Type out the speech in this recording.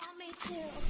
want me to.